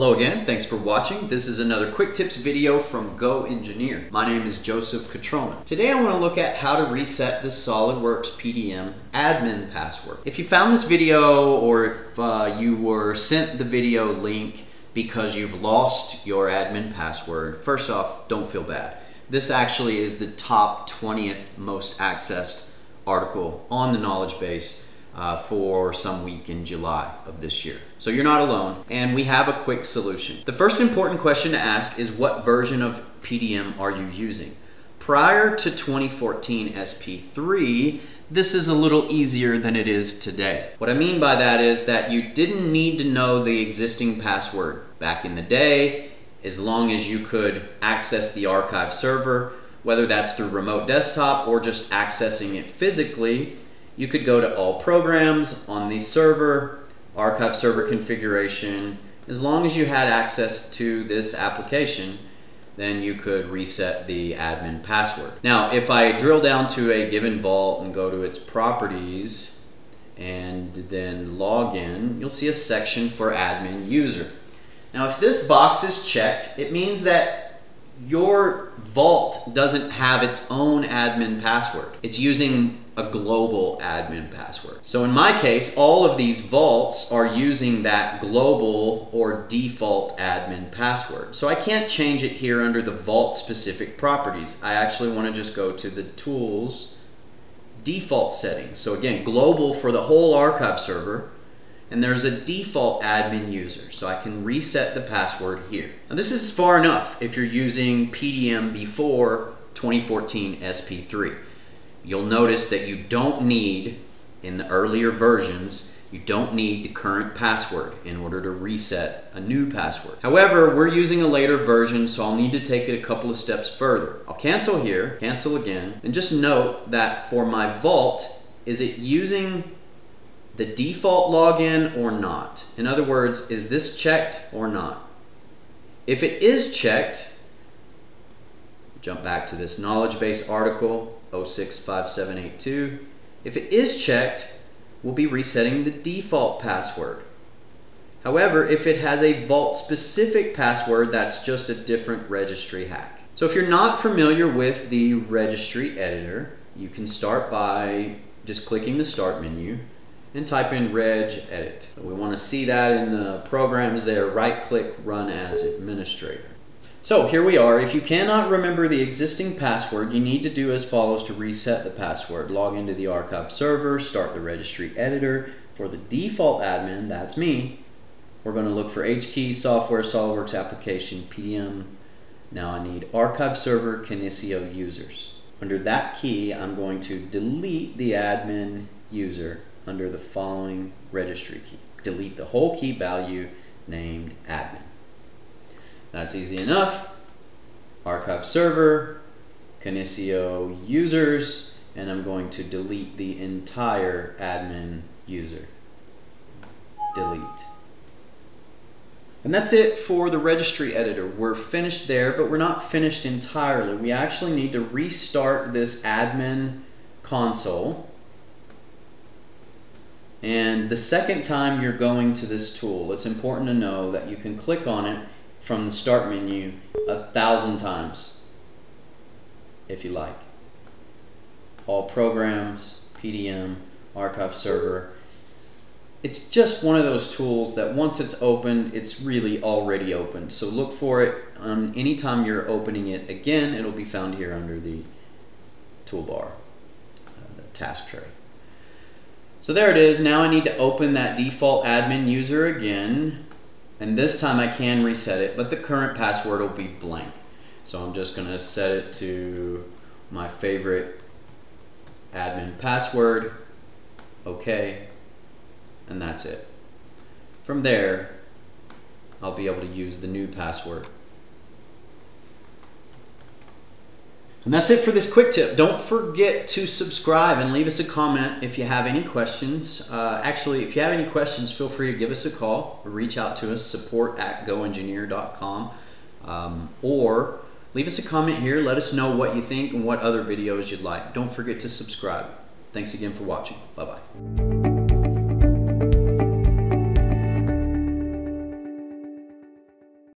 Hello again, thanks for watching. This is another quick tips video from Go Engineer. My name is Joseph Cutrona. Today I want to look at how to reset the SolidWorks PDM admin password. If you found this video or if uh, you were sent the video link because you've lost your admin password, first off, don't feel bad. This actually is the top 20th most accessed article on the knowledge base uh, for some week in July of this year. So you're not alone, and we have a quick solution. The first important question to ask is what version of PDM are you using? Prior to 2014 SP3, this is a little easier than it is today. What I mean by that is that you didn't need to know the existing password back in the day, as long as you could access the archive server, whether that's through remote desktop or just accessing it physically, you could go to all programs on the server, archive server configuration. As long as you had access to this application, then you could reset the admin password. Now, if I drill down to a given vault and go to its properties and then log in, you'll see a section for admin user. Now, if this box is checked, it means that your vault doesn't have its own admin password. It's using a global admin password. So in my case, all of these vaults are using that global or default admin password. So I can't change it here under the vault specific properties. I actually want to just go to the tools default settings. So again, global for the whole archive server, and there's a default admin user. So I can reset the password here. Now this is far enough if you're using PDM before 2014 SP3 you'll notice that you don't need, in the earlier versions, you don't need the current password in order to reset a new password. However, we're using a later version, so I'll need to take it a couple of steps further. I'll cancel here, cancel again, and just note that for my vault, is it using the default login or not? In other words, is this checked or not? If it is checked, jump back to this knowledge base article, 065782. If it is checked, we'll be resetting the default password. However, if it has a vault specific password, that's just a different registry hack. So if you're not familiar with the registry editor, you can start by just clicking the start menu and type in reg edit. we want to see that in the programs there, right click run as administrator. So here we are. If you cannot remember the existing password, you need to do as follows to reset the password. Log into the archive server, start the registry editor. For the default admin, that's me, we're going to look for HKey software, SOLIDWORKS application, PDM. Now I need archive server, Conisio users. Under that key, I'm going to delete the admin user under the following registry key. Delete the whole key value named admin. That's easy enough. Archive server, Conisio users, and I'm going to delete the entire admin user. Delete. And that's it for the registry editor. We're finished there, but we're not finished entirely. We actually need to restart this admin console. And the second time you're going to this tool, it's important to know that you can click on it from the start menu a thousand times if you like. All programs, PDM, archive server. It's just one of those tools that once it's opened, it's really already opened. So look for it um, anytime you're opening it again, it'll be found here under the toolbar, uh, the task tray. So there it is. Now I need to open that default admin user again. And this time I can reset it, but the current password will be blank. So I'm just gonna set it to my favorite admin password, okay, and that's it. From there, I'll be able to use the new password. And that's it for this quick tip. Don't forget to subscribe and leave us a comment if you have any questions. Uh, actually, if you have any questions, feel free to give us a call or reach out to us, support at goengineer.com. Um, or leave us a comment here. Let us know what you think and what other videos you'd like. Don't forget to subscribe. Thanks again for watching. Bye-bye.